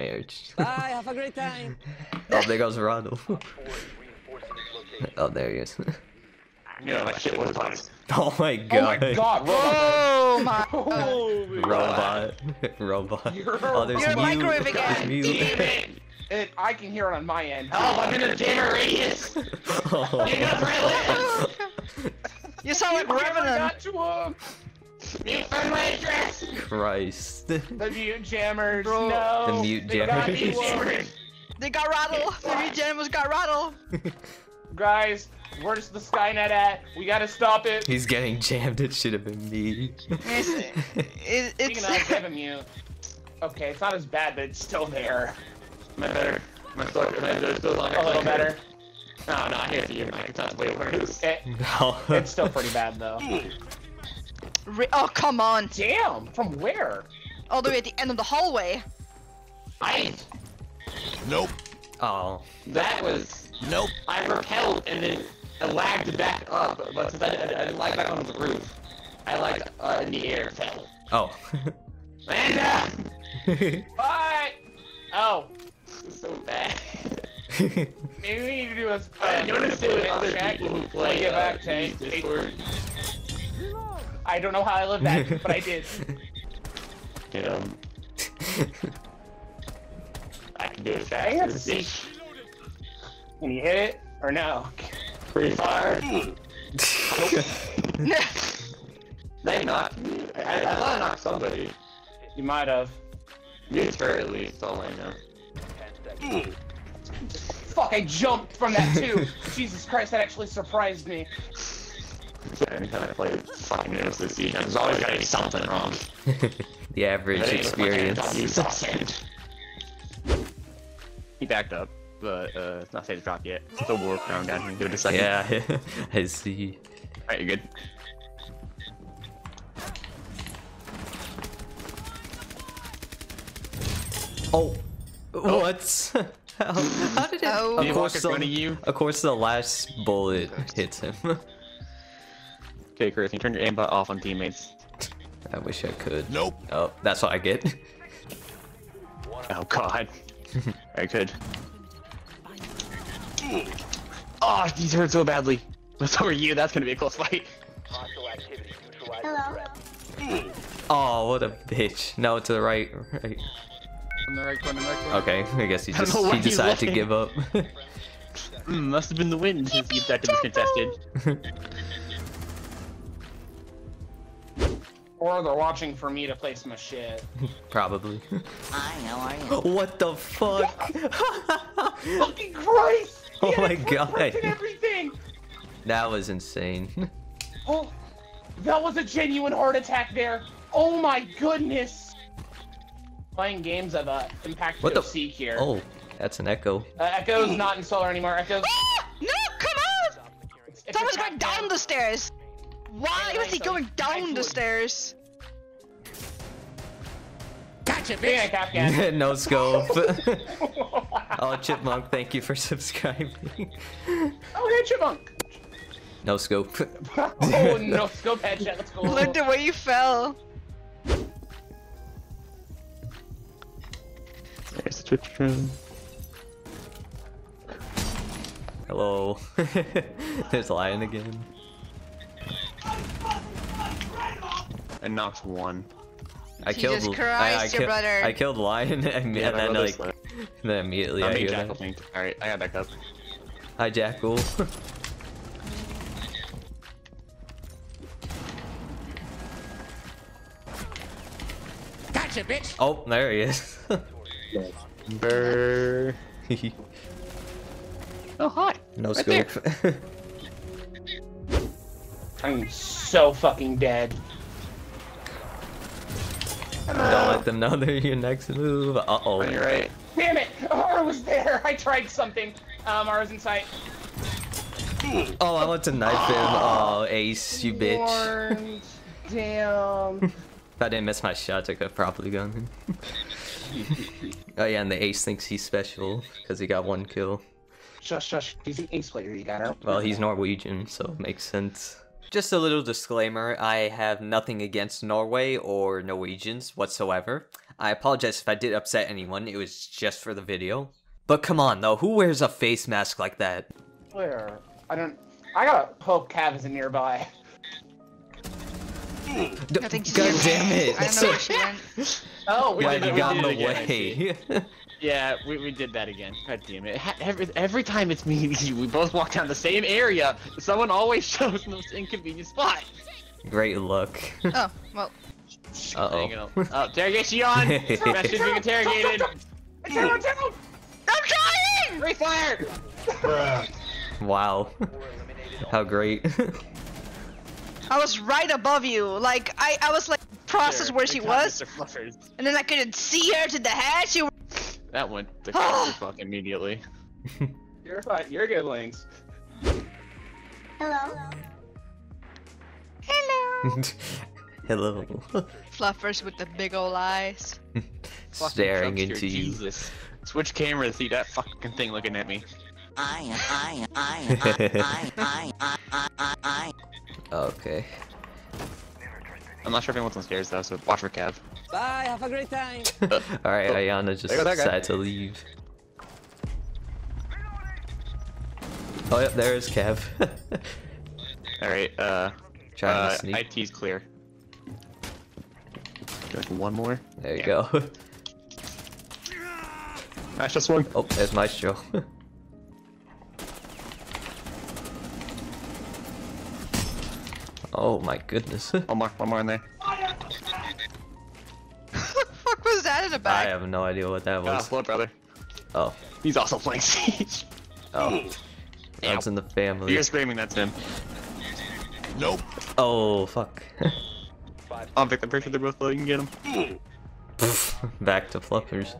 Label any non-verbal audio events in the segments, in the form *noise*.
marriage. Bye, have a great time. *laughs* oh, there goes Ronald. *laughs* oh, there he is. *laughs* You know, my shit was twice. Oh my god. Oh my god. god, Oh my. Holy Robot. Robot. You're Oh, there's You're mute. microwave There's again. mute. Damn it! It, I can hear it on my end. Help, oh, I'm in a jammer radius! Oh. You got brilliant! You sound like I Revenant. got to him! You found my address! Christ. The *laughs* mute jammers, Bro. no! The mute they got jammers. me You one. jammers! They got rattled. The new Genemus got rattled. Guys, where's the Skynet at? We gotta stop it. He's getting jammed. It should have been me. *laughs* It's, it, Speaking of, I have a mute. Okay, it's not as bad, but it's still there. Am I better? Am I still, am I still longer? A little better. No, no, I hear you, Mike. It's not way worse. It, *laughs* No. it's still pretty bad though. Re- oh come on! Damn! From where? All the way at the end of the hallway. I. Nope. Oh. That was. Nope. I repelled and then I lagged back up, but since I, I, I didn't back on the roof, I lagged uh, in the air fell. Oh. *laughs* Amanda! *laughs* Bye! Oh, This is so bad. *laughs* maybe we need to do a. I Uh, noticed it with other check. people who play we get uh, back to use Discord. I don't know how I lived that, but I did. *laughs* Get 'em. Um, I can do it I have to. Can you hit it or no? Free hmm. fire. *laughs* They knocked me. I, I thought I knocked somebody. You might have. Mute's her at least, all I know. Hmm. Fuck! I jumped from that too. *laughs* Jesus Christ, that actually surprised me. Anytime I play fucking this Siege, there's always gotta be something wrong. *laughs* the average It ain't a fucking experience. He backed up, but uh, it's not safe to drop yet. It's Still warp around down here. Give it a second. Yeah, *laughs* I see. Alright, you're good. Oh. What? How, *laughs* how did it? Oh. Of he course, the, you? of course, the last bullet hits him. Okay, Chris, you turn your aimbot off on teammates. I wish I could. Nope. Oh, that's what I get. *laughs* Oh god. *laughs* I could. Oh, these hurt so badly. But so are you. That's gonna be a close fight. Hello. Oh, what a bitch. No, to the right. Right. On the right corner, right corner. Okay, I guess he just he decided to give up. Mm, must have been the wind since the objective was contested. *laughs* Or they're watching for me to play some shit. *laughs* Probably. I know, are *laughs* you? what the fuck? Fucking Christ! Oh He had my God. everything. that was insane. Oh, that was a genuine heart attack there. Oh my goodness. Playing games of uh, Impact What the- Seek here. Oh, that's an echo. Uh, Echo's not in solar anymore. Echo's. Ah! No, come on! It's, it's Someone's going down the stairs. Why Anyway, was he going down the stairs? Gotcha, bitch. Yeah, *laughs* no scope. *laughs* oh, Chipmunk, thank you for subscribing. *laughs* oh, hey, Chipmunk. No scope. oh no, scope headshot. Let's go. Look the way you fell. There's the Twitch room. Hello. There's Lion again. I knocked one. I Jesus killed. Christ, I, I, your kill- brother. I killed Lion *laughs* and, Yeah, and then like, left. *laughs* then immediately I I hear Jackal that. Pink. Alright, I got back up. Hi, Jackal. *laughs* Gotcha, bitch. oh, there he is. Brrr. Oh, hi. no Right scope. I'm so fucking dead. Don't let them know *laughs* they're your next move. Uh oh. On your right. Damn it! *laughs* Ara was there. I tried something. Um, Ara's in sight. Oh, I want to knife him. *gasps* Oh, Ace, you bitch. Warned. *laughs* Damn. If I didn't miss my shots, I could have probably gone him. oh yeah, and the Ace thinks he's special because he got one kill. shush, shush. He's an ace player. You got out. Well, he's Norwegian, so it makes sense. Just a little disclaimer I have nothing against Norway or Norwegians whatsoever. I apologize if I did upset anyone. It was just for the video. But come on, though. Who wears a face mask like that? Where? I don't. I gotta hope Cav isn't nearby. *laughs* D- I think she's God damn it! I don't know where she went. *laughs* Oh, we Why did you got in the again, way? *laughs* Yeah, we, we did that again. God damn it. Every, every time it's me and you, we both walk down the same area. Someone always *laughs* shows the most inconvenient spot. Great luck. Oh, well. Uh Hang oh. on. Oh, interrogation on! Best being interrogated! Down, down! I'm trying! Refire! Wow. How great. I was right above you. Like, I, I was like, process There, where she was, and then I couldn't see her to the hatch. You were... That went the fuck immediately. You're fine. You're good, Lynx. Hello. Hello. Hello. Fluffers with the big ol' eyes. Staring Trumpster, into you. Jesus. Switch camera to see that fucking thing looking at me. I, I, I, I, I, I, I, I, I. Okay. I'm not sure if anyone's on stairs though, so watch for Cav. Bye, have a great time. *laughs* Alright, Ayana just There go that guy. decided to leave. Oh, yep, there is Kev. *laughs* Alright, uh, Trying uh to sneak. IT's clear. Like one more? There you yeah. go. That's just one. Oh, there's Maestro. *laughs* oh my goodness. *laughs* One more, one more in there. *laughs* fuck was that in the I have no idea what that Ah, was. blood brother. Oh, He's also playing Siege. oh. That's in the family. You're screaming, that's him. Nope. Oh, fuck. I'm Vic, I'm pretty sure they're both low, you can get him. *laughs* Back to fluffers.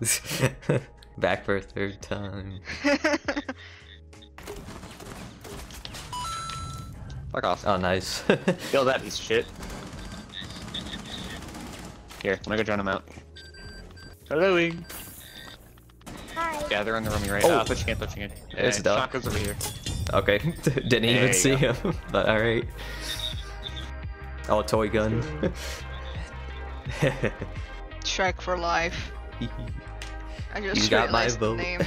Hello. Back for a third time. Fuck off. Oh, nice. *laughs* Kill that piece of shit. Here, let me go drown him out. Hello, Hi. Yeah, they're in the room you're right. Oh. Ah, oh, touching it, touching it. There's Yeah, Doc. Shock over here. okay, *laughs* didn't There even see go. him, *laughs* but alright. Oh, toy gun. Shrek for life. I just You got my realized the vote. name.